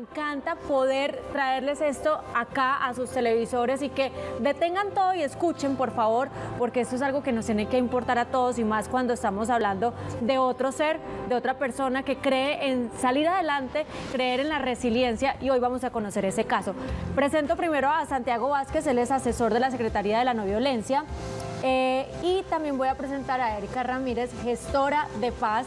encanta poder traerles esto acá a sus televisores y que detengan todo y escuchen, por favor, porque esto es algo que nos tiene que importar a todos y más cuando estamos hablando de otro ser, de otra persona que cree en salir adelante, creer en la resiliencia y hoy vamos a conocer ese caso. Presento primero a Santiago Vázquez, él es asesor de la Secretaría de la No Violencia. Eh, y también voy a presentar a Erika Ramírez, gestora de paz,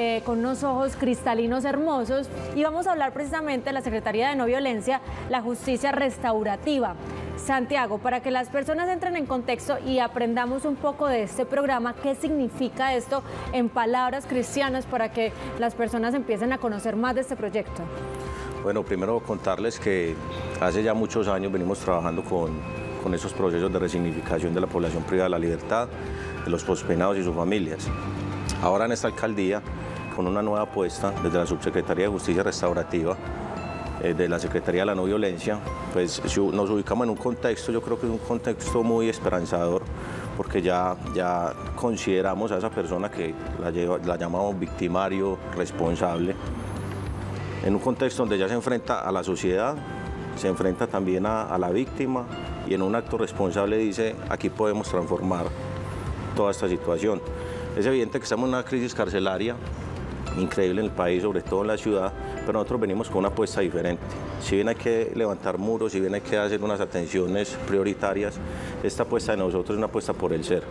eh, con unos ojos cristalinos hermosos. Y vamos a hablar precisamente de la Secretaría de No Violencia, la justicia restaurativa. Santiago, para que las personas entren en contexto y aprendamos un poco de este programa, qué significa esto en palabras cristianas para que las personas empiecen a conocer más de este proyecto. Bueno, primero contarles que hace ya muchos años venimos trabajando con con esos procesos de resignificación de la población privada de la libertad, de los pospenados y sus familias. Ahora en esta alcaldía, con una nueva apuesta desde la Subsecretaría de Justicia Restaurativa, eh, de la Secretaría de la No Violencia, pues nos ubicamos en un contexto, yo creo que es un contexto muy esperanzador, porque ya, ya consideramos a esa persona que la, la llamamos victimario responsable, en un contexto donde ya se enfrenta a la sociedad, se enfrenta también a la víctima, y en un acto responsable dice, aquí podemos transformar toda esta situación. Es evidente que estamos en una crisis carcelaria increíble en el país, sobre todo en la ciudad, pero nosotros venimos con una apuesta diferente. Si bien hay que levantar muros, si bien hay que hacer unas atenciones prioritarias, esta apuesta de nosotros es una apuesta por el ser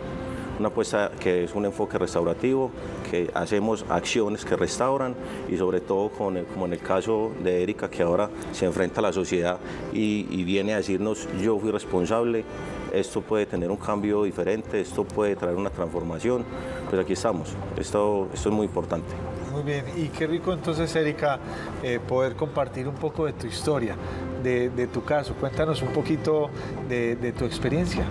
una apuesta que es un enfoque restaurativo, que hacemos acciones que restauran y sobre todo con como en el caso de Erika que ahora se enfrenta a la sociedad y, viene a decirnos yo fui responsable, esto puede tener un cambio diferente, esto puede traer una transformación, pues aquí estamos, esto, esto es muy importante. Muy bien, y qué rico entonces, Erika, eh, poder compartir un poco de tu historia, de, tu caso. Cuéntanos un poquito de, tu experiencia.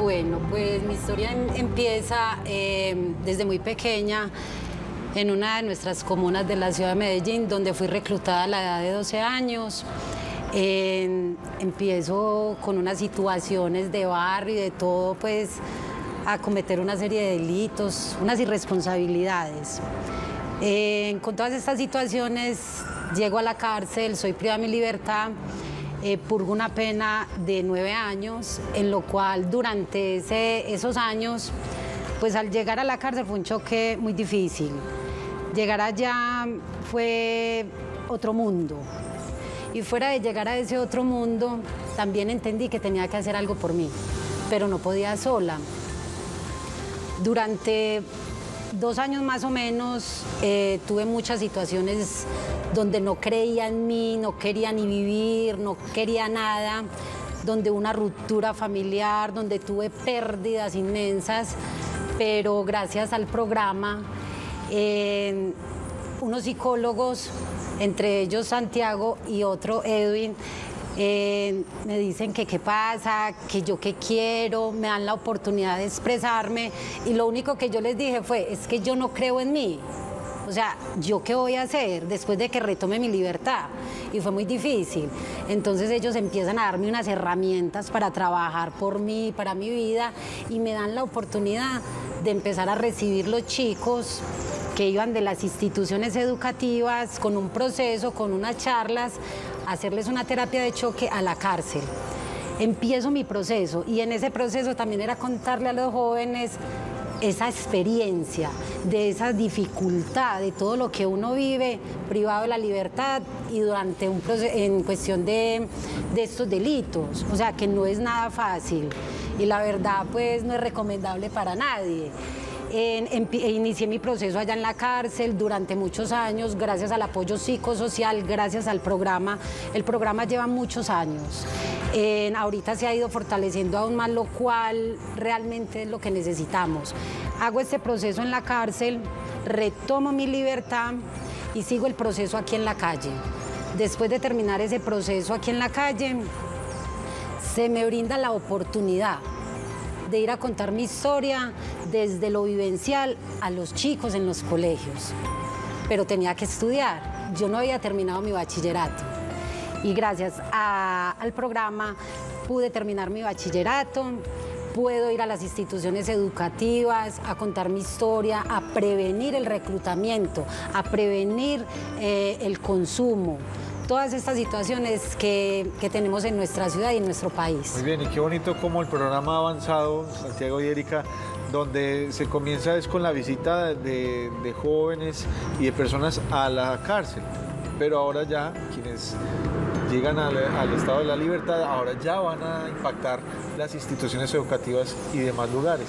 Bueno, pues mi historia em, empieza em, desde muy pequeña en una de nuestras comunas de la ciudad de Medellín, donde fui reclutada a la edad de 12 años. empiezo con unas situaciones de barrio y de todo, pues a cometer una serie de delitos, unas irresponsabilidades. Con todas estas situaciones llego a la cárcel, soy privada de mi libertad eh, purgo una pena de nueve años, en lo cual durante esos años, pues al llegar a la cárcel fue un choque muy difícil. Llegar allá fue otro mundo. Y fuera de llegar a ese otro mundo, también entendí que tenía que hacer algo por mí, pero no podía sola. Durante dos años más o menos eh, tuve muchas situaciones donde no creía en mí, no quería ni vivir, no quería nada, donde una ruptura familiar, donde tuve pérdidas inmensas, pero gracias al programa, eh, unos psicólogos, entre ellos Santiago y otro Edwin, eh, me dicen que qué pasa, que yo qué quiero, me dan la oportunidad de expresarme y lo único que yo les dije fue, es que yo no creo en mí. O sea, ¿yo qué voy a hacer después de que retome mi libertad? Y fue muy difícil. Entonces ellos empiezan a darme unas herramientas para trabajar por mí, para mi vida, y me dan la oportunidad de empezar a recibir los chicos que iban de las instituciones educativas con un proceso, con unas charlas, hacerles una terapia de choque a la cárcel. Empiezo mi proceso y en ese proceso también era contarle a los jóvenes esa experiencia, de esa dificultad, de todo lo que uno vive privado de la libertad y durante un proceso, en cuestión de, de estos delitos. O sea, que no es nada fácil y la verdad pues no es recomendable para nadie. Inicié mi proceso allá en la cárcel durante muchos años, gracias al apoyo psicosocial, gracias al programa. El programa lleva muchos años ahorita se ha ido fortaleciendo aún más, lo cual realmente es lo que necesitamos. Hago este proceso en la cárcel, retomo mi libertad y sigo el proceso aquí en la calle. Después de terminar ese proceso aquí en la calle, se me brinda la oportunidad de ir a contar mi historia desde lo vivencial a los chicos en los colegios. Pero tenía que estudiar. Yo no había terminado mi bachillerato y gracias al programa pude terminar mi bachillerato, puedo ir a las instituciones educativas a contar mi historia, a prevenir el reclutamiento, a prevenir eh, el consumo. Todas estas situaciones que, que, tenemos en nuestra ciudad y en nuestro país. Muy bien, y qué bonito cómo el programa ha avanzado, Santiago y Erika, donde se comienza es con la visita de, de jóvenes y de personas a la cárcel, pero ahora ya quienes llegan al, estado de la libertad, ahora ya van a impactar las instituciones educativas y demás lugares.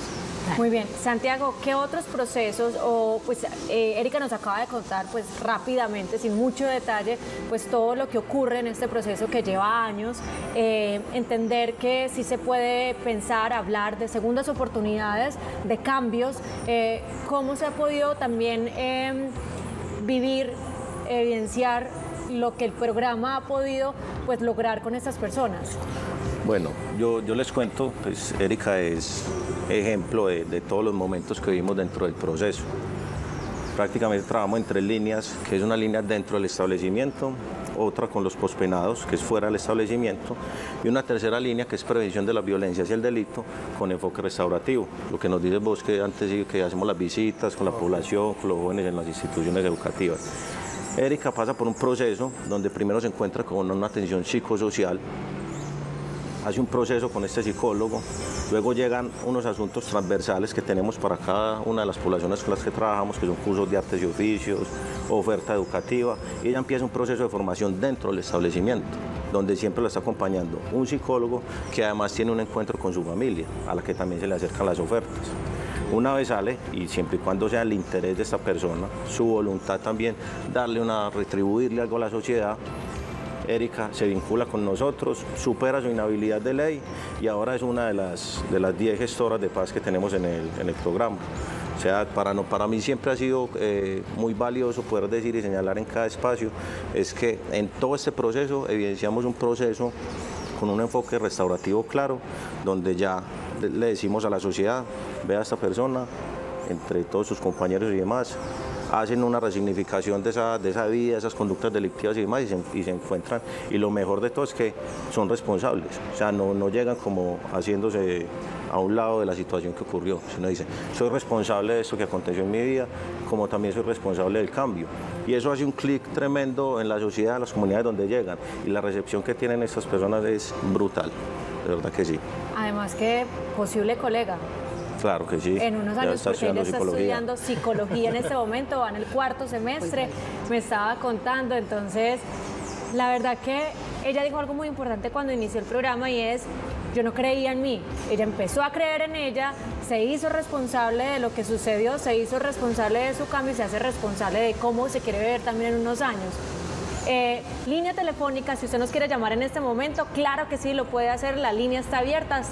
Muy bien, Santiago, ¿qué otros procesos o pues eh, Erika nos acaba de contar pues rápidamente, sin mucho detalle, pues todo lo que ocurre en este proceso que lleva años, eh, entender que sí se puede pensar, hablar de segundas oportunidades, de cambios, eh, cómo se ha podido también em, vivir, evidenciar lo que el programa ha podido pues lograr con estas personas. Bueno, yo, yo les cuento, pues Erika es ejemplo de, de, todos los momentos que vivimos dentro del proceso. Prácticamente trabajamos en tres líneas, que es una línea dentro del establecimiento, otra con los pospenados, que es fuera del establecimiento, y una tercera línea que es prevención de la violencia y el delito con enfoque restaurativo. Lo que nos dice vos que antes que hacemos las visitas con la población, con los jóvenes en las instituciones educativas. Erika pasa por un proceso donde primero se encuentra con una atención psicosocial, hace un proceso con este psicólogo, luego llegan unos asuntos transversales que tenemos para cada una de las poblaciones con las que trabajamos, que son cursos de artes y oficios, oferta educativa, y ella empieza un proceso de formación dentro del establecimiento, donde siempre la está acompañando un psicólogo que además tiene un encuentro con su familia, a la que también se le acercan las ofertas. Una vez sale, y siempre y cuando sea el interés de esta persona, su voluntad también, darle una, retribuirle algo a la sociedad, Erika se vincula con nosotros, supera su inhabilidad de ley y ahora es una de las, de las 10 gestoras de paz que tenemos en el, en programa. O sea, para, no, para mí siempre ha sido eh, muy valioso poder decir y señalar en cada espacio, es que en todo este proceso evidenciamos un proceso con un enfoque restaurativo claro, donde ya le decimos a la sociedad, vea a esta persona, entre todos sus compañeros y demás, hacen una resignificación de esa, de esa vida, esas conductas delictivas y demás, y se, y se, encuentran. Y lo mejor de todo es que son responsables, o sea, no, no llegan como haciéndose a un lado de la situación que ocurrió, sino dicen, soy responsable de esto que aconteció en mi vida, como también soy responsable del cambio. Y eso hace un clic tremendo en la sociedad, en las comunidades donde llegan, y la recepción que tienen estas personas es brutal, de verdad que sí. Además que posible colega, Claro que sí. En unos años, porque ella está estudiando psicología en este momento, va en el cuarto semestre, me estaba contando, entonces, la verdad que ella dijo algo muy importante cuando inició el programa y es, yo no creía en mí, ella empezó a creer en ella, se hizo responsable de lo que sucedió, se hizo responsable de su cambio y se hace responsable de cómo se quiere ver también en unos años. Eh, línea telefónica, si usted nos quiere llamar en este momento, claro que sí, lo puede hacer. La línea está abierta,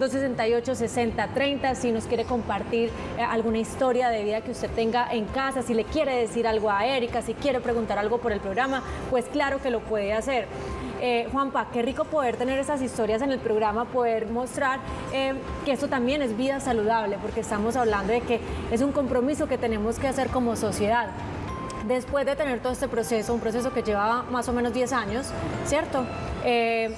604-268-6030. Si nos quiere compartir eh, alguna historia de vida que usted tenga en casa, si le quiere decir algo a Erika, si quiere preguntar algo por el programa, pues claro que lo puede hacer. Eh, Juanpa, qué rico poder tener esas historias en el programa, poder mostrar que esto también es vida saludable, porque estamos hablando de que es un compromiso que tenemos que hacer como sociedad después de tener todo este proceso, un proceso que llevaba más o menos 10 años, ¿cierto? Eh,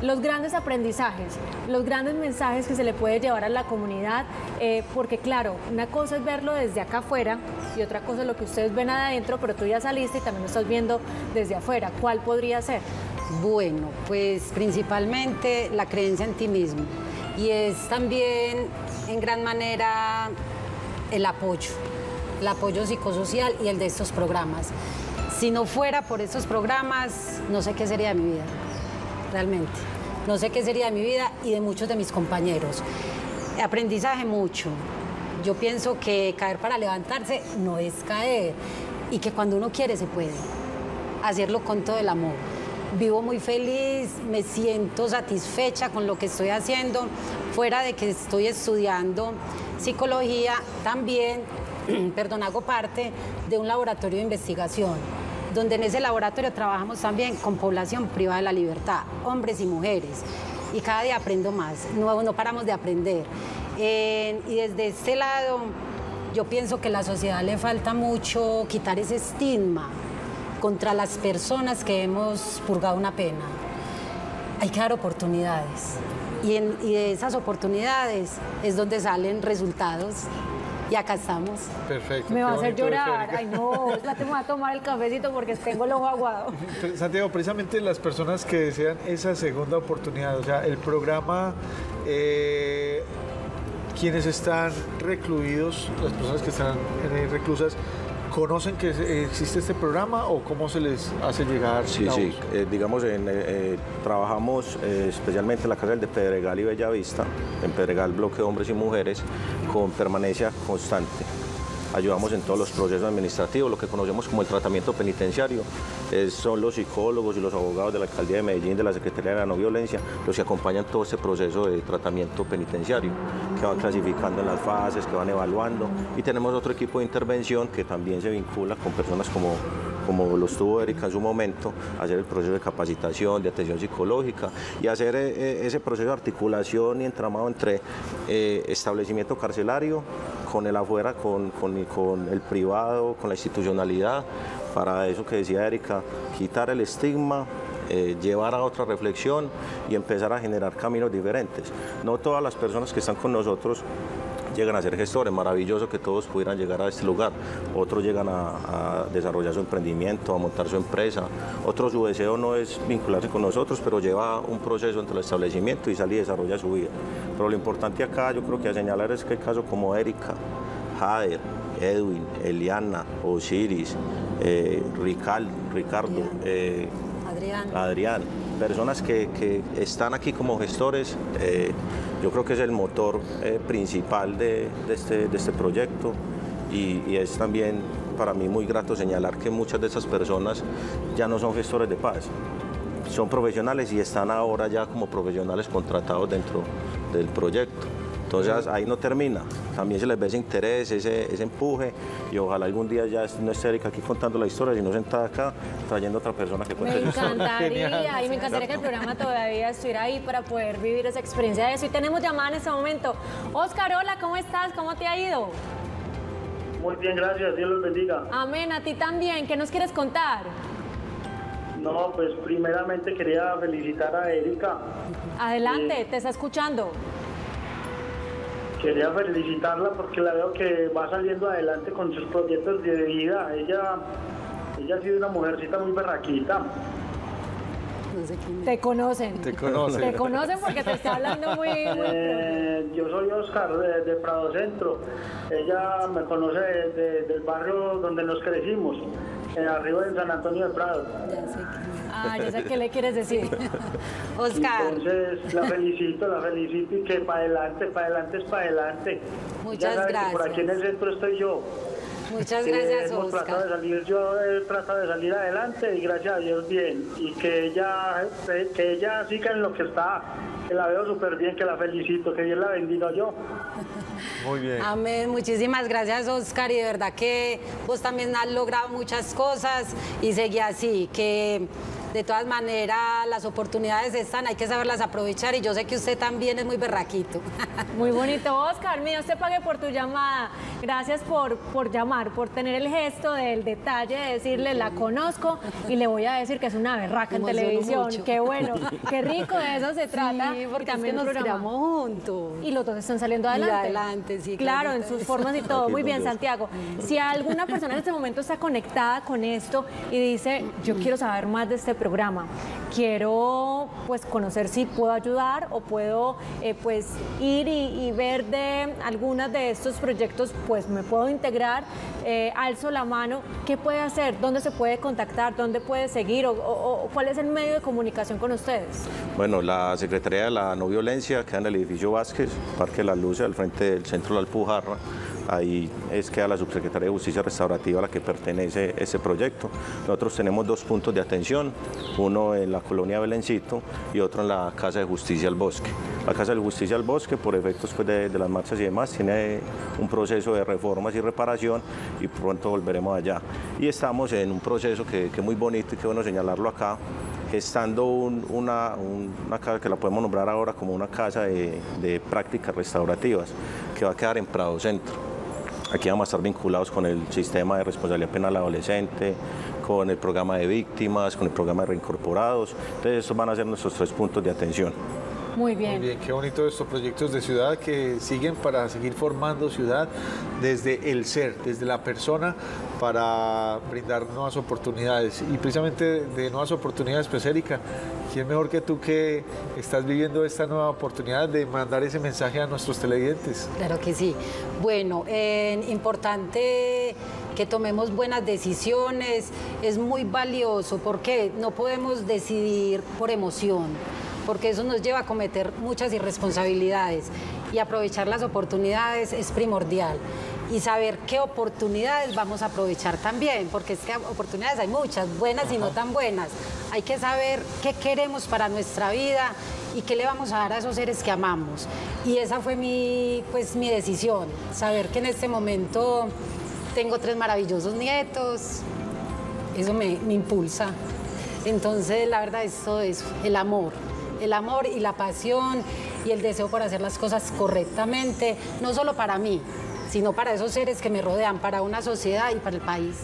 los grandes aprendizajes, los grandes mensajes que se le puede llevar a la comunidad, eh, porque claro, una cosa es verlo desde acá afuera y otra cosa es lo que ustedes ven adentro, pero tú ya saliste y también lo estás viendo desde afuera. ¿Cuál podría ser? Bueno, pues principalmente la creencia en ti mismo y es también en gran manera el apoyo el apoyo psicosocial y el de estos programas. Si no fuera por estos programas, no sé qué sería de mi vida, realmente. No sé qué sería de mi vida y de muchos de mis compañeros. Aprendizaje mucho. Yo pienso que caer para levantarse no es caer y que cuando uno quiere se puede. Hacerlo con todo el amor. Vivo muy feliz, me siento satisfecha con lo que estoy haciendo, fuera de que estoy estudiando psicología, también perdón, hago parte de un laboratorio de investigación, donde en ese laboratorio trabajamos también con población privada de la libertad, hombres y mujeres. Y cada día aprendo más, no, no paramos de aprender. Eh, y desde este lado, yo pienso que a la sociedad le falta mucho quitar ese estigma contra las personas que hemos purgado una pena. Hay que dar oportunidades. Y, en, y de esas oportunidades es donde salen resultados y acá estamos. Perfecto. Me va a hacer llorar. Ay, no, espérate, me voy a tomar el cafecito porque tengo el ojo aguado. Santiago, precisamente las personas que desean esa segunda oportunidad, o sea, el programa, eh, quienes están recluidos, las personas que están eh, reclusas, ¿conocen que existe este programa o cómo se les hace llegar? Sí, la sí, eh, digamos, en, eh, trabajamos eh, especialmente en la cárcel de Pedregal y Bellavista, en Pedregal bloque hombres y mujeres, con permanencia constante. Ayudamos en todos los procesos administrativos, lo que conocemos como el tratamiento penitenciario. Son los psicólogos y los abogados de la Alcaldía de Medellín, de la Secretaría de la No Violencia, los que acompañan todo este proceso de tratamiento penitenciario, que van clasificando en las fases, que van evaluando. Y tenemos otro equipo de intervención que también se vincula con personas como como lo estuvo Erika en su momento, hacer el proceso de capacitación, de atención psicológica y hacer eh, eh, ese proceso de articulación y entramado entre eh, establecimiento carcelario con el afuera, con, el privado, con la institucionalidad, para eso que decía Erika, quitar el estigma, llevar a otra reflexión y empezar a generar caminos diferentes. No todas las personas que están con nosotros llegan a ser gestores, maravilloso que todos pudieran llegar a este lugar. Otros llegan a, a desarrollar su emprendimiento, a montar su empresa. Otros su deseo no es vincularse con nosotros, pero lleva un proceso entre el establecimiento y sale y desarrolla su vida. Pero lo importante acá, yo creo que a señalar es que el caso como Erika, Jader, Edwin, Eliana, Osiris, eh, Rical- Ricardo, eh, Adrián. Adrián, personas que, que están aquí como gestores, eh, yo creo que es el motor eh, principal este, de este proyecto y, y es también para mí muy grato señalar que muchas de esas personas ya no son gestores de paz, son profesionales y están ahora ya como profesionales contratados dentro del proyecto. Entonces ahí no termina, también se les ve ese interés, ese, ese empuje y ojalá algún día ya no esté Erika aquí contando la historia, sino sentada acá trayendo otra persona que cuente Me encantaría, y me encantaría que el programa todavía estuviera ahí para poder vivir esa experiencia de eso. Y tenemos llamada en este momento. Oscar, hola, ¿cómo estás? ¿Cómo te ha ido? Muy bien, gracias. Dios los bendiga. Amén, a ti también. ¿Qué nos quieres contar? No, pues primeramente quería felicitar a Erika. Adelante, te está escuchando. Quería felicitarla porque la veo que va saliendo adelante con sus proyectos de vida. Ella, ella ha sido una mujercita muy berraquita. No sé quién es. Te conocen. Te conocen. Te conocen porque te está hablando muy... muy- Eh, yo soy Oscar de, de Prado Centro. Ella me conoce de- de- del barrio donde nos crecimos, en arriba en San Antonio de Prado. Ya sé. Ah, ya sé qué le quieres decir. Oscar, Entonces la felicito, la felicito y que para adelante, para adelante es para adelante. Muchas ya sabes que por aquí en el centro estoy yo. muchas gracias, hemos tratado de Oscar. salir, yo he tratado de salir adelante y gracias a Dios bien. Y que ella, que ella siga en lo que está, que la veo súper bien, que la felicito, que Dios la bendiga yo. Muy bien. Amén, muchísimas gracias Oscar y de verdad que vos también has logrado muchas cosas y seguí así, que de todas maneras las oportunidades están, hay que saberlas aprovechar y yo sé que usted también es muy berraquito. Muy bonito, Oscar. Mira, usted pague por tu llamada. Gracias por, por llamar, por tener el gesto del detalle de decirle la conozco y le voy a decir que es una berraca en televisión. mucho. Qué bueno, qué rico de eso se trata. Sí, porque es que también nos criamos juntos. Y los dos están saliendo Y adelante. adelante, sí, Claro, en sus formas y todo. Muy bien, Santiago. Si alguna persona en este momento está conectada con esto y dice, yo quiero saber más de este programa, quiero pues conocer si puedo ayudar o puedo eh, pues ir y, ver de algunas de estos proyectos, pues me puedo integrar, eh, alzo la mano, ¿qué puede hacer? ¿Dónde se puede contactar? ¿Dónde puede seguir? ¿O, o- o cuál es el medio de comunicación con ustedes? Bueno, la Secretaría de la No Violencia queda en el edificio Vázquez, Parque de las Luces, al frente del Centro de la Alpujarra. Ahí es queda la Subsecretaría de Justicia Restaurativa a la que pertenece ese proyecto. Nosotros tenemos dos puntos de atención, uno en la colonia Belencito y otro en la Casa de Justicia al Bosque. La Casa de Justicia al Bosque, por efectos pues, de, las marchas y demás, tiene un proceso de reformas y reparación y pronto volveremos allá. Y estamos en un proceso que, que es muy bonito y que bueno señalarlo acá, gestando un- una, un- una casa que la podemos nombrar ahora como una casa de prácticas restaurativas, que va a quedar en Prado Centro. Aquí vamos a estar vinculados con el sistema de responsabilidad penal adolescente, con el programa de víctimas, con el programa de reincorporados. Entonces, estos van a ser nuestros tres puntos de atención. Muy bien. Muy bien, qué bonito estos proyectos de ciudad que siguen para seguir formando ciudad desde el ser, desde la persona, para brindar nuevas oportunidades. Y precisamente de nuevas oportunidades, pues Erika, ¿quién mejor que tú que estás viviendo esta nueva oportunidad de mandar ese mensaje a nuestros televidentes? Claro que sí. Bueno, eh, importante que tomemos buenas decisiones, es muy valioso porque no podemos decidir por emoción, porque eso nos lleva a cometer muchas irresponsabilidades y aprovechar las oportunidades es primordial y saber qué oportunidades vamos a aprovechar también, porque es que oportunidades hay muchas, buenas y no tan buenas. Hay que saber qué queremos para nuestra vida y qué le vamos a dar a esos seres que amamos. Y esa fue mi, pues, mi decisión, saber que en este momento tengo tres maravillosos nietos, eso me, me impulsa. Entonces, la verdad es eso, el amor, el amor y la pasión y el deseo por hacer las cosas correctamente, no solo para mí, sino para esos seres que me rodean, para una sociedad y para el país.